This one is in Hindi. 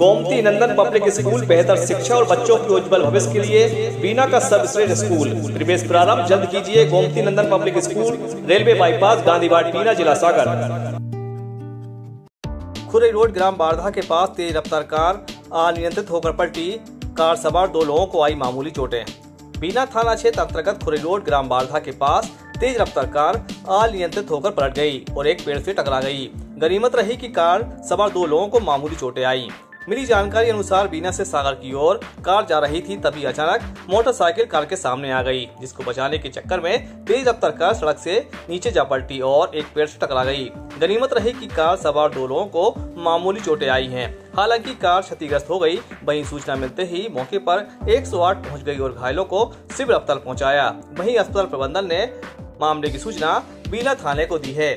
गोमती नंदन पब्लिक स्कूल बेहतर शिक्षा और बच्चों के उज्जवल भविष्य के लिए बीना का सर्वश्रेष्ठ स्कूल। प्रवेश प्रारंभ, जल्द कीजिए Gomti Nandan public school, railway bypass, Gandhiwad Bina जिला सागर। खुरई रोड, ग्राम बारधा के पास तेज रफ्तार कार अनियंत्रित होकर पलटी। कार सवार दो लोगों को आई मामूली चोटें। बीना थाना क्षेत्र अंतर्गत खुरई रोड, ग्राम बारधा के पास तेज रफ्तार कार अनियंत्रित होकर पलट गई और एक पेड़ से टकरा गई। गनीमत रही कि कार सवार दो लोगों को मामूली चोटें आई। मिली जानकारी अनुसार बीना से सागर की ओर कार जा रही थी, तभी अचानक मोटरसाइकिल कार के सामने आ गई, जिसको बचाने के चक्कर में तेज रफ्तार कार सड़क से नीचे जा पलटी और एक पेड़ से टकरा गई। गनीमत रही कि कार सवार दो लोगों को मामूली चोटें आई हैं। हालाँकि कार क्षतिग्रस्त हो गई, वहीं सूचना मिलते ही मौके पर 108 पहुँच गई और घायलों को सिविल अस्पताल पहुँचाया। वहीं अस्पताल प्रबंधन ने मामले की सूचना बीना थाने को दी है।